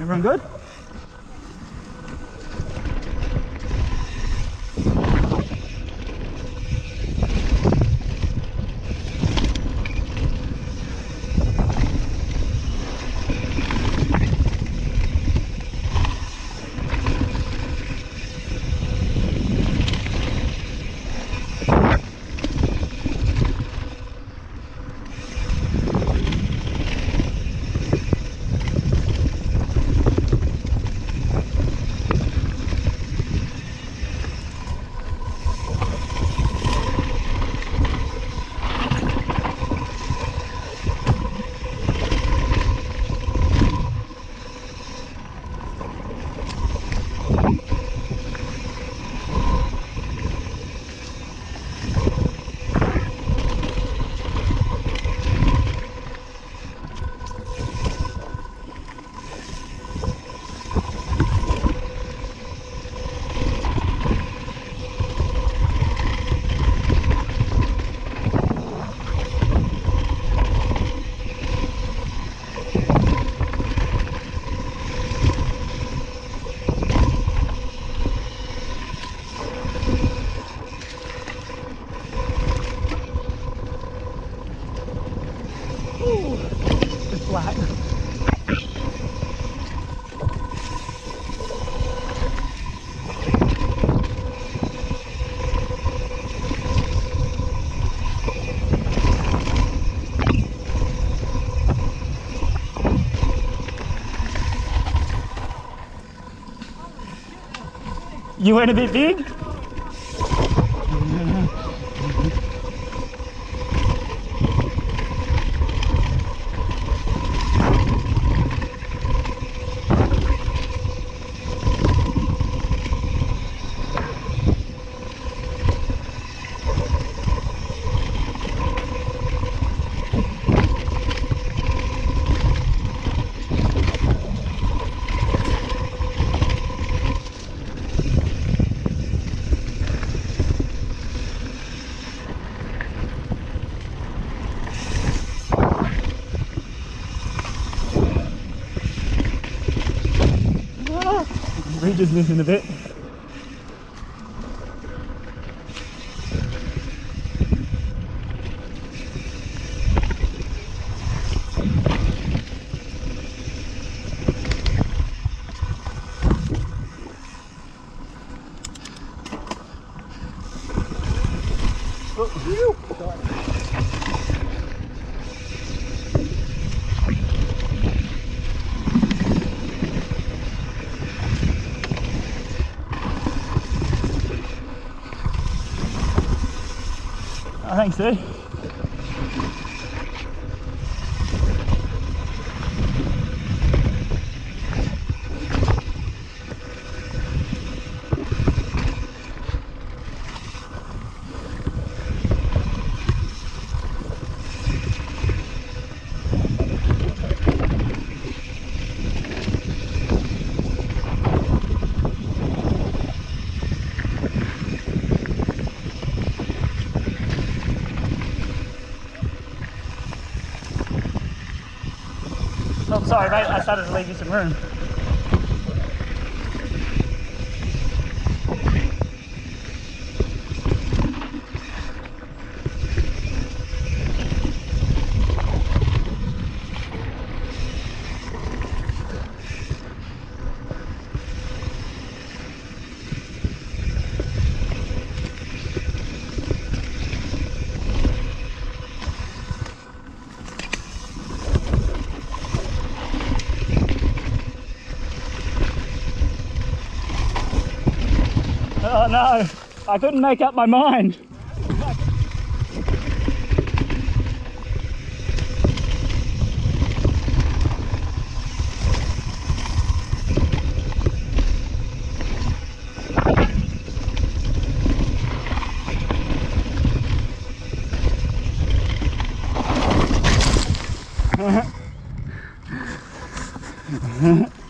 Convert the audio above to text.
Everyone good? Flat. You went a bit big? Ridge is missing a bit. Oh, thanks, dude. Oh, sorry, mate. I started to leave you some room. Oh no, I couldn't make up my mind.